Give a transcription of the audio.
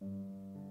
Música